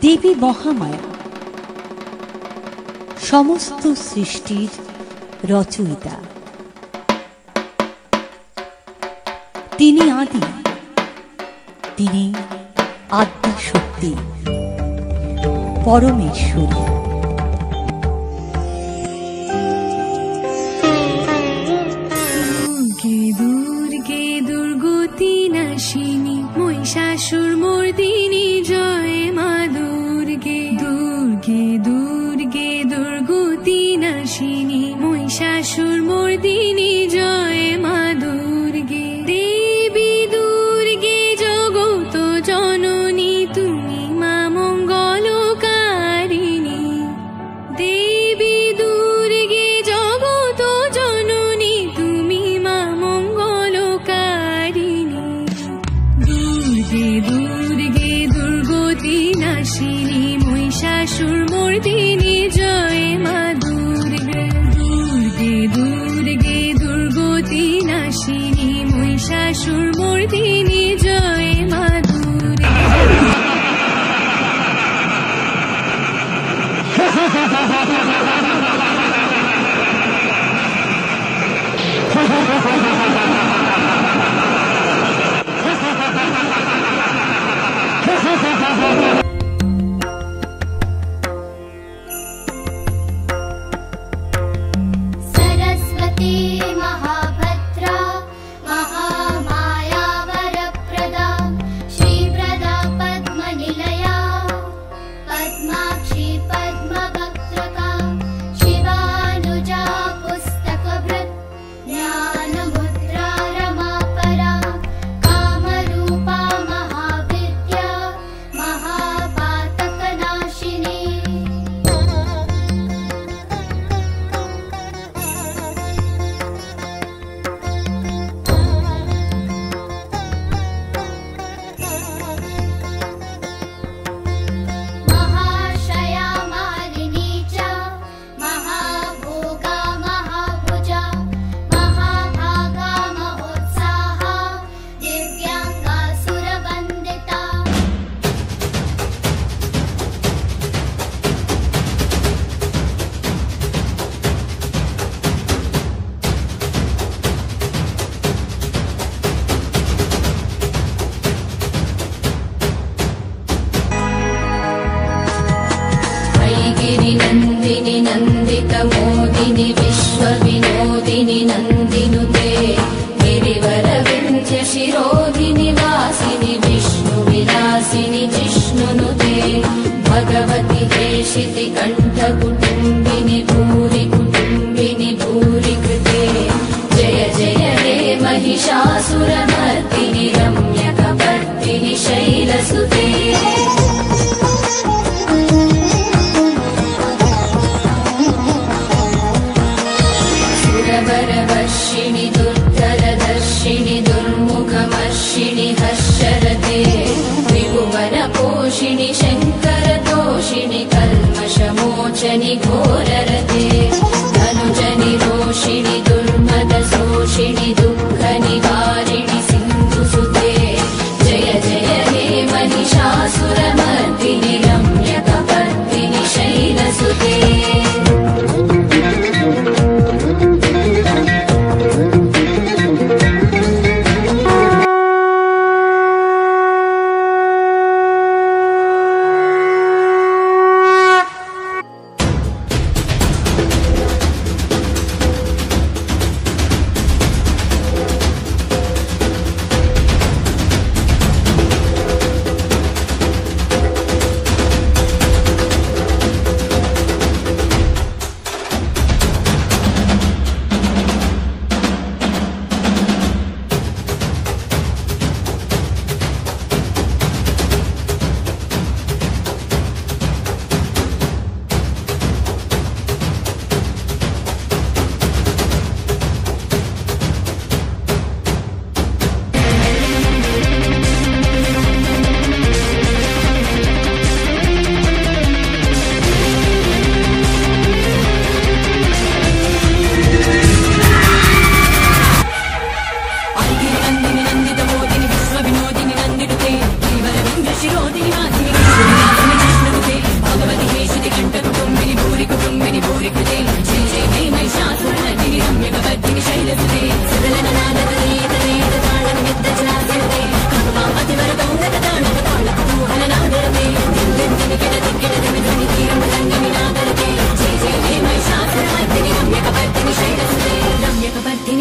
দেবী মহামায়া। সমস্ত সৃষ্টির রচয়িতা। তিনি আদি। তিনি আদ্যশক্তি। পরমেশ্বরী। ধরণী জয় মাধুরী। ha ha ha ha कण्ठकुटुम्बिनि भूरि कुटुम्बिनि भूरि कृते। जय जय हे महिषासुरमर्तिनि रम्यकपर्तिः शैलसुते।